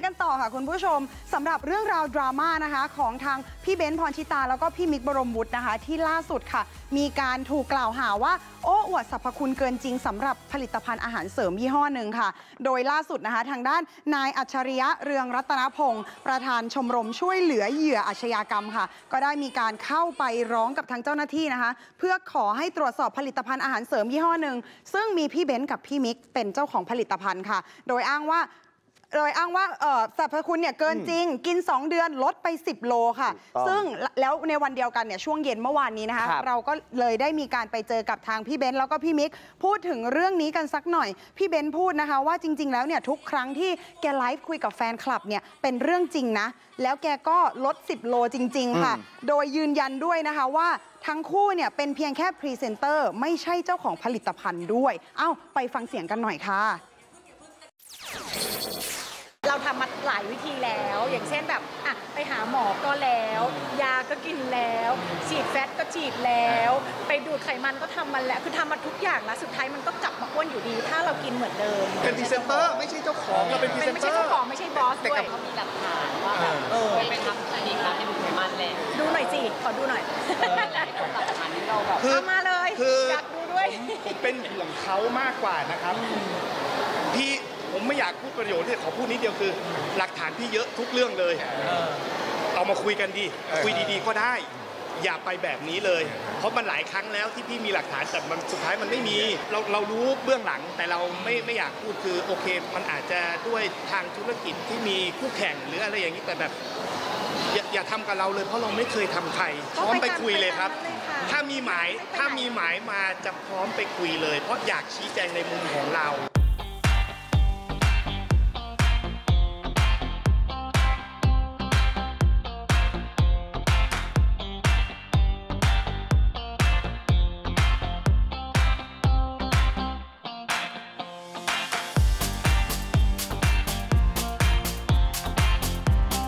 นี้กันต่อค่ะคุณผู้ชมสำหรับเรื่องราวดราม่านะคะ ของทางพี่เบนซ์พรชิตาแล้วก็พี่มิกบรมวุฒินะคะ ที่ล่าสุดค่ะ มีการถูกกล่าวหาว่า โอ้อวดสรรพคุณเกินจริงสำหรับผลิตภัณฑ์อาหารเสริมยี่ห้อหนึ่งค่ะ โดยล่าสุดนะคะ ทางด้านนายอัจฉริยะเรืองรัตนพงศ์ประธานชมรมช่วยเหลือเหยื่ออาชญากรรมค่ะ ก็ได้มีการเข้าไปร้องกับทางเจ้าหน้าที่นะคะ เพื่อขอให้ตรวจสอบผลิตภัณฑ์อาหารเสริมยี่ห้อหนึ่งซึ่งมีพี่เบนซ์กับพี่มิกเป็นเจ้าของผลิตภัณฑ์ค่ะ โดยอ้างว่า โดยอ้างว่าเอ่อสรรพคุณเนี่ยเกินจริง กิน 2 เดือนลดไป 10 โลค่ะ ถูกต้องซึ่งแล้วในวันเดียวกันเนี่ยช่วงเย็นเมื่อวานนี้นะคะ ครับ เราก็เลยได้มีการไปเจอกับทางพี่เบนซ์แล้วก็พี่มิก พูดถึงเรื่องนี้กันสักหน่อย พี่เบนซ์พูดนะคะว่าจริง ๆ แล้วเนี่ยทุกครั้งที่แกไลฟ์คุยกับแฟนคลับเนี่ยเป็นเรื่องจริงนะ แล้วแกก็ลด 10 โลจริง ๆ ค่ะ โดยยืนยันด้วยนะคะว่าทั้งคู่เนี่ยเป็นเพียงแค่พรีเซนเตอร์ไม่ใช่เจ้าของผลิตภัณฑ์ด้วย เอ้าไปฟังเสียงกันหน่อยค่ะ เราทำมาหลายวิธีแล้ว อย่างเช่นแบบอะไปหาหมอก็แล้ว ยาก็กินแล้ว ฉีด fat ก็ฉีดแล้ว ไปดูดไขมันก็ทำมาแล้ว คือทำมาทุกอย่างแล้วสุดท้ายมันก็กลับมาอ้วนอยู่ดี ถ้าเรากินเหมือนเดิมเป็นพรีเซนเตอร์ไม่ใช่เจ้าของเราเป็นพรีเป็นเซนไม่เตอใช่ร์เจ้าของไม่ใช่บอสด้วยเขามีหลักฐานว่าแบบเออไปทำคลินิกแล้วให้ดูดไขมันแหละดูหน่อยสิขอดูหน่อยหลักฐานที่เราแบบคือเอามาเลยคืออยากดูด้วยผมเป็นห่วงเขามากกว่านะครับพี่ ผมไม่อยากพูดประโยชน์ที่ขอพูดนิดเดียวคือ หลักฐานพี่เยอะทุกเรื่องเลย เอามาคุยกันดี คุยดีๆก็ได้ อย่าไปแบบนี้เลย เพราะมันหลายครั้งแล้วที่พี่มีหลักฐานแต่มันสุดท้ายมันไม่มี เราเรารู้เบื้องหลังแต่เราไม่ไม่อยากพูดคือโอเค มันอาจจะด้วยทางธุรกิจที่มีคู่แข่งหรืออะไรอย่างนี้แต่แบบอย่าอย่าทำกับเราเลยเพราะเราไม่เคยทำใครพร้อมไปคุยเลยครับไปตามนั้นเลยค่ะถ้ามีหมายไม่ไปไหนถ้ามีหมายมาจะพร้อมไปคุยเลย เพราะอยากชี้แจงในมุมของเรา